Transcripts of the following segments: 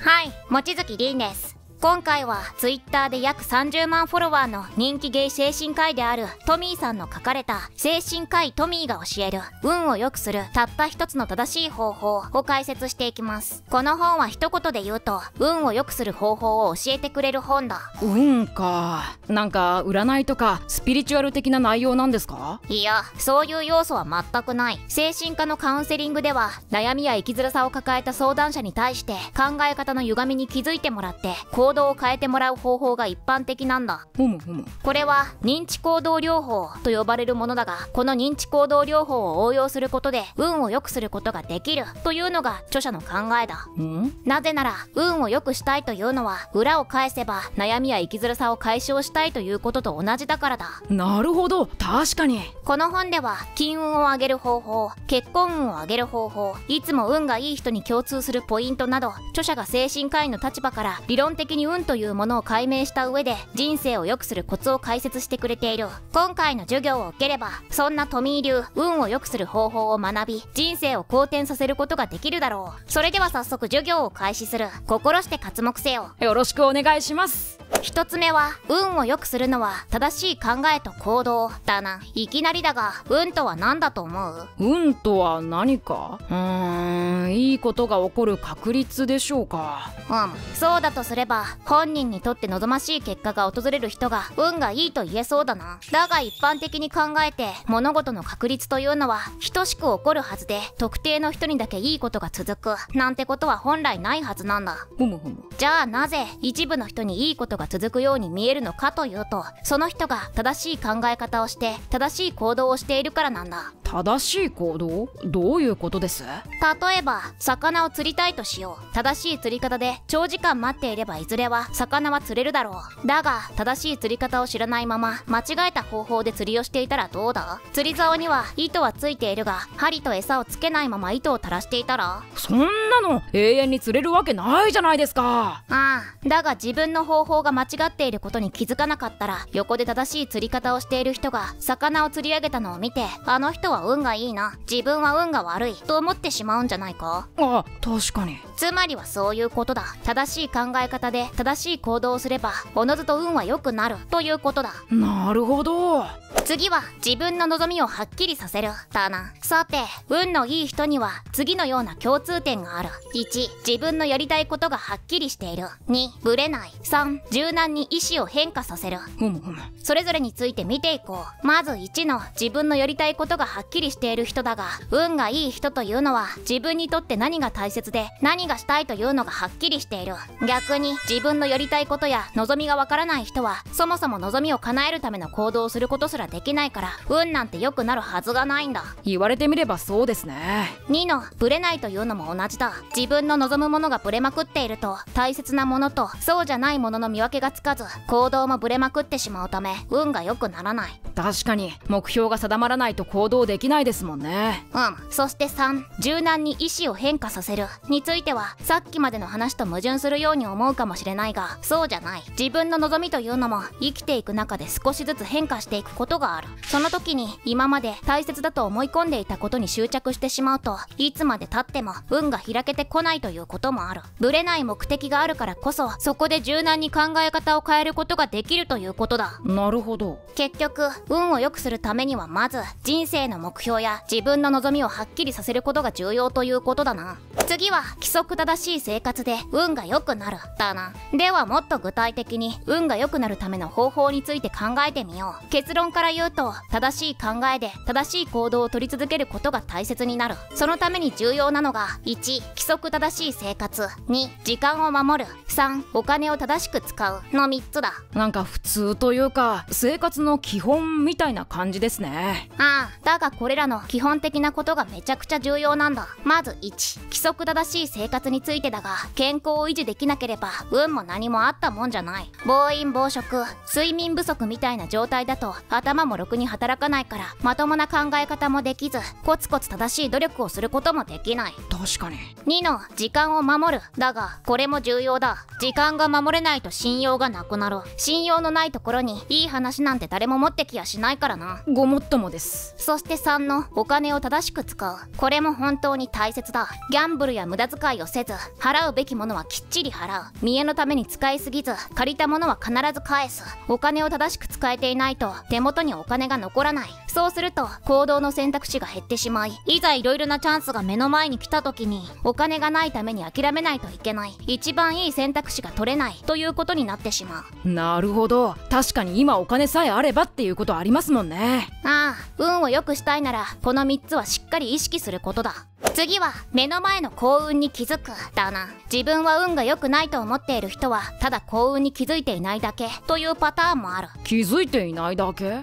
はい、望月凛です。今回は Twitter で約30万フォロワーの人気ゲイ精神科医であるトミーさんの書かれた精神科医トミーが教える運を良くするたった一つの正しい方法を解説していきます。この本は一言で言うと運を良くする方法を教えてくれる本だ。運かなんか占いとかスピリチュアル的な内容なんですか？いや、そういう要素は全くない。精神科のカウンセリングでは、悩みや生きづらさを抱えた相談者に対して、考え方の歪みに気づいてもらって、行動を変えてもらう方法が一般的なんだ。ふむふむこれは、認知行動療法と呼ばれるものだが、この認知行動療法を応用することで、運を良くすることができるというのが著者の考えだ。ん？なぜなら、運を良くしたいというのは、裏を返せば、悩みや生きづらさを解消したいということと同じだからだ。なるほど確かにこの本では金運を上げる方法結婚運を上げる方法いつも運がいい人に共通するポイントなど著者が精神科医の立場から理論的に運というものを解明した上で人生を良くするコツを解説してくれている。今回の授業を受ければそんなトミー流運を良くする方法を学び人生を好転させることができるだろう。それでは早速授業を開始する。心して活目せよ。よろしくお願いします。一つ目は運を良くするのは正しい考えと行動だな。いきなりだが運とは何だと思う？運とは何か？うーんいいことが起こる確率でしょうか。うん。そうだとすれば本人にとって望ましい結果が訪れる人が運がいいと言えそうだな。だが一般的に考えて物事の確率というのは等しく起こるはずで特定の人にだけいいことが続くなんてことは本来ないはずなんだ。ふむふむ。じゃあなぜ一部の人にいいことが続くように見えるのかというとその人が正しい考え方をして正しい行動をしているからなんだ。正しい行動？どういうことです？例えば魚を釣りたいとしよう。正しい釣り方で長時間待っていればいずれは魚は釣れるだろう。だが正しい釣り方を知らないまま間違えた方法で釣りをしていたらどうだ？釣り竿には糸はついているが針と餌をつけないまま糸を垂らしていたら？そんなの永遠に釣れるわけないじゃないですか。ああだが自分の方法が間違っていることに気づかなかったら横で正しい釣り方をしている人が魚を釣り上げたのを見てあの人は運がいいな自分は運が悪いと思ってしまうんじゃないか？あ確かに。つまりはそういうことだ。正しい考え方で正しい行動をすればおのずと運は良くなるということだ。なるほど。次は自分の望みをはっきりさせる。だな。さて運のいい人には次のような共通点がある。1自分のやりたいことがはっきりしている。2ブレない。3柔軟に意思を変化させる。ふむふむ。それぞれについて見ていこう。まず1の自分のやりたいことがはっきりしている人だが運がいい人というのは自分にとって何が大切で何がしたいというのがはっきりしている。逆に自分のやりたいことや望みがわからない人はそもそも望みを叶えるための行動をすることすらできないから運なんて良くなるはずがないんだ。言われてみればそうですね。2のブレないというのも同じだ。自分の望むものがブレまくっていると大切なものとそうじゃないものの見分けがつかず行動もブレまくってしまうため運が良くならない。確かに目標が定まらないと行動できないですもんね。うん。そして3柔軟に意思を変化させる。についてはさっきまでの話と矛盾するように思うかもしれないがそうじゃない。自分の望みというのも生きていく中で少しずつ変化していくことがある。その時に今まで大切だと思い込んでいたことに執着してしまうといつまで経っても運が開けてこないということもある。ブレない目的があるからこそそこで柔軟に考え方を変えることができるということだ。なるほど。結局運を良くするためにはまず人生の目標や自分の望みをはっきりさせることが重要ということだな。次は規則正しい生活で運が良くなるだな。ではもっと具体的に運が良くなるための方法について考えてみよう。結論から言うと正しい考えで正しい行動を取り続けることが大切になる。そのために重要なのが1規則正しい生活。2時間を守る3お金を正しく使うの3つだ。なんか普通というか生活の基本みたいな感じですね。ああだがこれらの基本的なことがめちゃくちゃ重要なんだ。まず1規則正しい生活についてだが健康を維持できなければ運も何もあったもんじゃない。暴飲暴食睡眠不足みたいな状態だと頭もろくに働かないからまともな考え方もできずコツコツ正しい努力をすることもできない。確かに。2の時間を守る。だがこれも重要だ時間が守れないと信用がなくなる信用のないところにいい話なんて誰も持ってきやしないからな。ごもっともです。そして3のお金を正しく使う。これも本当に大切だ。ギャンブルや無駄遣いをせず払うべきものはきっちり払う。見栄のために使いすぎず借りたものは必ず返す。お金を正しく使えていないと手元にお金が残らない。そうすると行動の選択肢が減ってしまいいざいろいろなチャンスが目の前に来た時にお金がないために諦めないといけない。一番いい選択肢が取れないということになってしまう。なるほど。確かに今お金さえあればっていうことありますもんね。ああ運を良くしたいならこの3つはしっかり意識することだ次は目の前の幸運に気づくだな。自分は運が良くないと思っている人はただ幸運に気づいていないだけ。というパターンもある。気づいていないだけ？うん。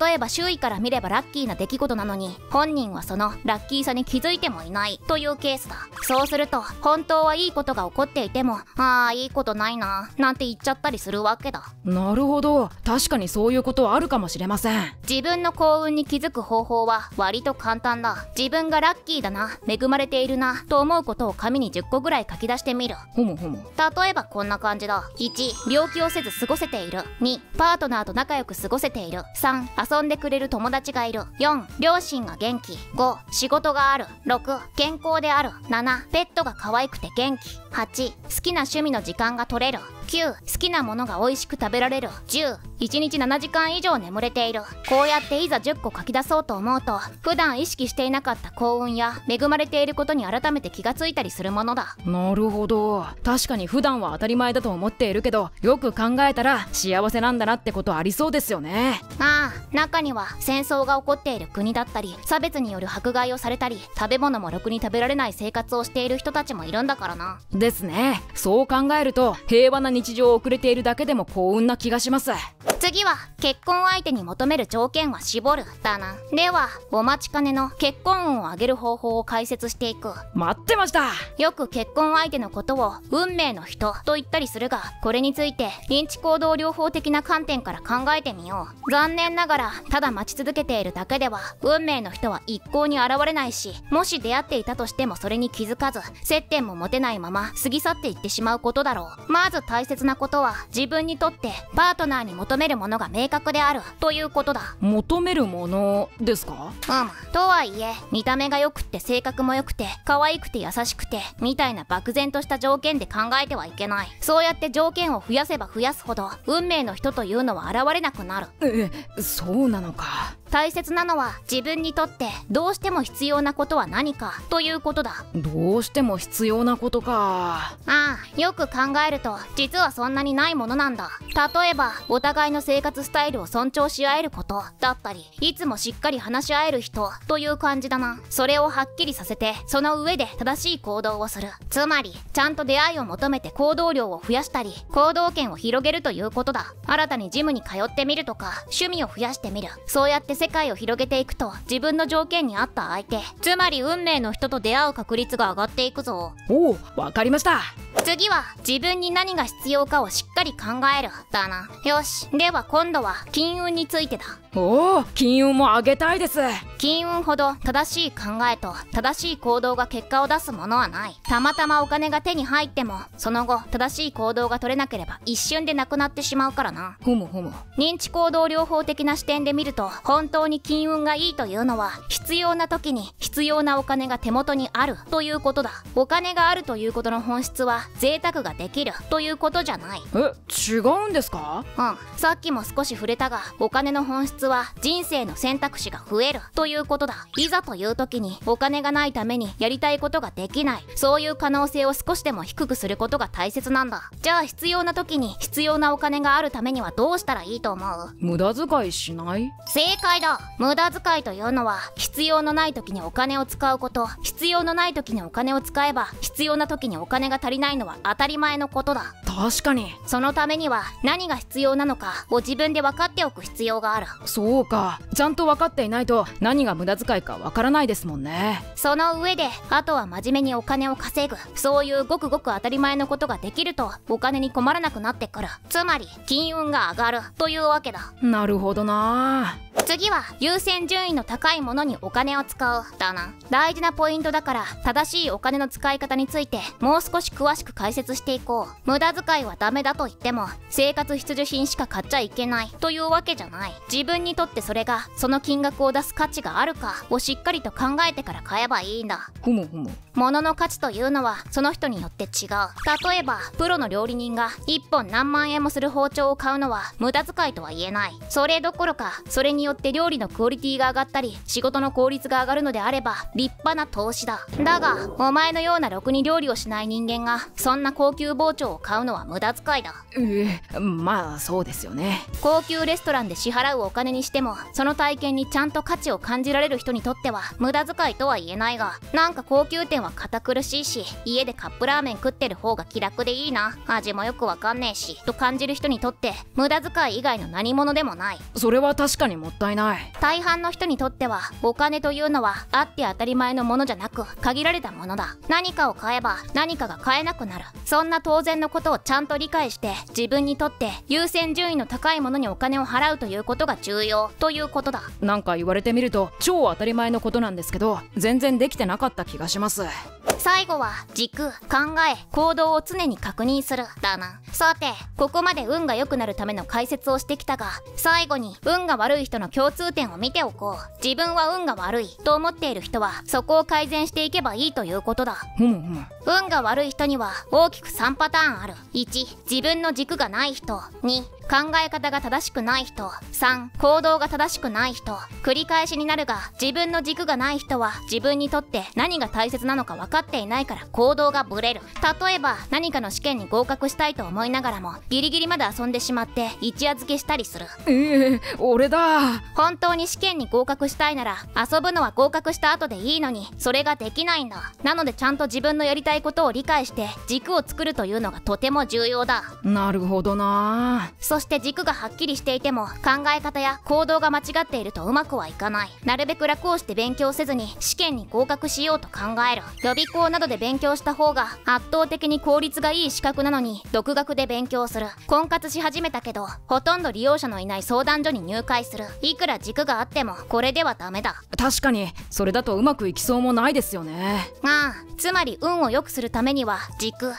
例えば周囲から見ればラッキーな出来事なのに本人はそのラッキーさに気づいてもいない。というケースだ。そうすると本当はいいことが起こっていてもああいいことないななんて言っちゃったりするわけだ。なるほど。確かにそういうことはあるかもしれません。自分の幸運に気づく方法は割と簡単だ。自分がラッキーだな。恵まれているな。と思うことを紙に10個ぐらい書き出してみる。ほもほも例えばこんな感じだ。1病気をせず過ごせている。2パートナーと仲良く過ごせている。3遊んでくれる友達がいる。4両親が元気。5仕事がある。6健康である。7ペットが可愛くて元気。8好きな趣味の時間が取れる9好きなものが美味しく食べられる10 1日7時間以上眠れているこうやっていざ10個書き出そうと思うと普段意識していなかった幸運や恵まれていることに改めて気がついたりするものだなるほど確かに普段は当たり前だと思っているけどよく考えたら幸せなんだなってことありそうですよねああ中には戦争が起こっている国だったり差別による迫害をされたり食べ物もろくに食べられない生活をしている人たちもいるんだからなですねそう考えると平和な日日常を送れているだけでも幸運な気がします。次は結婚相手に求める条件は絞るだな。ではお待ちかねの結婚運を上げる方法を解説していく。待ってました。よく結婚相手のことを運命の人と言ったりするがこれについて認知行動療法的な観点から考えてみよう。残念ながらただ待ち続けているだけでは運命の人は一向に現れないしもし出会っていたとしてもそれに気づかず接点も持てないまま過ぎ去っていってしまうことだろう。まず大切なことは自分にとってパートナーに求めるものが明確である。ということだ。求めるものですか？うんとはいえ見た目が良くって性格も良くて可愛くて優しくてみたいな漠然とした条件で考えてはいけない。そうやって条件を増やせば増やすほど運命の人というのは現れなくなる。えそうなのか大切なのは自分にとってどうしても必要なことは何かということだ。どうしても必要なことか。ああよく考えると実はそんなにないものなんだ。例えばお互いの生活スタイルを尊重し合えることだったりいつもしっかり話し合える人という感じだな。それをはっきりさせてその上で正しい行動をする。つまりちゃんと出会いを求めて行動量を増やしたり行動圏を広げるということだ。新たにジムに通ってみるとか趣味を増やしてみる。そうやって世界を広げていくと自分の条件に合った相手つまり運命の人と出会う確率が上がっていくぞ。おおわかりました。次は自分に何が必要かをしっかり考える。だな。よし。では今度は金運についてだおお金運も上げたいです。金運ほど正しい考えと正しい行動が結果を出すものはない。たまたまお金が手に入ってもその後正しい行動が取れなければ一瞬でなくなってしまうからな。ほもほも認知行動療法的な視点で見ると本当に金運がいいというのは必要な時に必要なお金が手元にあるということだ。お金があるということの本質は贅沢ができるということじゃない。え違うんですか？うん。さっきも少し触れたがお金の本質は人生の選択肢が増えるということだ。いざという時にお金がないためにやりたいことができない。そういう可能性を少しでも低くすることが大切なんだ。じゃあ必要な時に必要なお金があるためにはどうしたらいいと思う？無駄遣いしない？正解だ。無駄遣いというのは必要のない時にお金を使うこと。必要のない時にお金を使えば必要な時にお金が足りないのは当たり前のことだ。確かに。そのためには何が必要なのかを自分で分かっておく必要があるそうか。ちゃんと分かっていないと何が無駄遣いか分からないですもんね。その上であとは真面目にお金を稼ぐ。そういうごくごく当たり前のことができるとお金に困らなくなってくる。つまり金運が上がるというわけだ。なるほどな。次は優先順位の高いものにお金を使うだな。大事なポイントだから正しいお金の使い方についてもう少し詳しく解説していこう。無駄遣いはダメだと言っても生活必需品しか買っちゃいけないというわけじゃない。自分にとってそれがその金額を出す価値があるかをしっかりと考えてから買えばいいんだ。ふむふむ物の価値というのはその人によって違う。例えばプロの料理人が1本何万円もする包丁を買うのは無駄遣いとは言えない。それどころかそれによって料理のクオリティが上がったり仕事の効率が上がるのであれば立派な投資だ。だがお前のようなろくに料理をしない人間がそんな高級包丁を買うのは無駄遣いだ。ええまあそうですよね。高級レストランで支払うお金にしてもその体験にちゃんと価値を感じられる人にとっては無駄遣いとは言えないがなんか高級店は堅苦しいし家でカップラーメン食ってる方が気楽でいいな。味もよくわかんねえしと感じる人にとって無駄遣い以外の何者でもない。それは確かにもったいない。大半の人にとってはお金というのはあって当たり前のものじゃなく限られたものだ。何かを買えば何かが買えなくなる。そんな当然のことをちゃんと理解して自分にとって優先順位の高いものにお金を払うということが重要ということだ。なんか言われてみると超当たり前のことなんですけど全然できてなかった気がします。最後は軸考え行動を常に確認するだな。さてここまで運が良くなるための解説をしてきたが最後に運が悪い人の共通点を見ておこう。自分は運が悪いと思っている人はそこを改善していけばいいということだ。ふむふむ。運が悪い人には大きく3パターンある。1自分の軸がない人。2考え方が正しくない人。3行動が正しくない人。繰り返しになるが自分の軸がない人は自分にとって何が大切なのか分かっていないから行動がブレる。例えば何かの試験に合格したいと思いながらもギリギリまで遊んでしまって一夜漬けしたりする。ええ俺だ。本当に試験に合格したいなら遊ぶのは合格した後でいいのにそれができないんだ。なのでちゃんと自分のやりたいことを理解して軸を作るというのがとても重要だ。なるほどなそして軸がはっきりしていても考え方や行動が間違っているとうまくはいかない。なるべく楽をして勉強せずに試験に合格しようと考える。予備校などで勉強した方が圧倒的に効率がいい資格なのに独学で勉強する。婚活し始めたけどほとんど利用者のいない相談所に入会する。いくら軸があってもこれではダメだ。確かにそれだとうまくいきそうもないですよね。ああつまり運を良くするためには軸考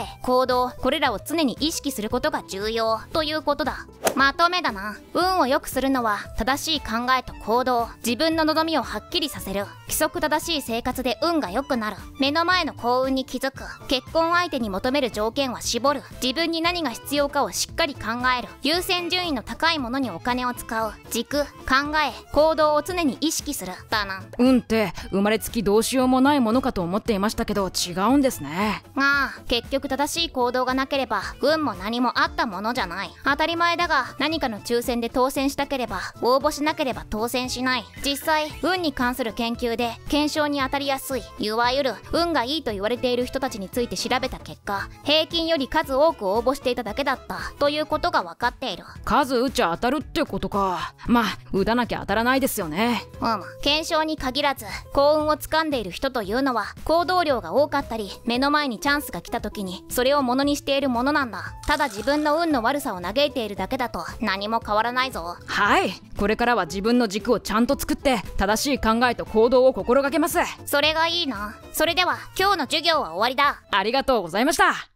え行動これらを常に意識することが重要。ということだ。まとめだな。運を良くするのは正しい考えと行動。自分の望みをはっきりさせる。規則正しい生活で運が良くなる。目の前の幸運に気づく。結婚相手に求める条件は絞る。自分に何が必要かをしっかり考える。優先順位の高いものにお金を使う。軸考え行動を常に意識する。だな運って生まれつきどうしようもないものかと思っていましたけど違うんですね。ああ結局正しい行動がなければ運も何もあったものじゃない当たり前だが何かの抽選で当選したければ応募しなければ当選しない。実際運に関する研究で検証に当たりやすいいわゆる運がいいと言われている人たちについて調べた結果平均より数多く応募していただけだったということが分かっている。数打ちゃ当たるってことか。まあ打たなきゃ当たらないですよね。うん。検証に限らず幸運をつかんでいる人というのは行動量が多かったり目の前にチャンスが来た時にそれをものにしているものなんだ。ただ自分の運の悪さを嘆いているだけだと何も変わらないぞ。はい。これからは自分の軸をちゃんと作って正しい考えと行動を心がけます。それがいいな。それでは今日の授業は終わりだ。ありがとうございました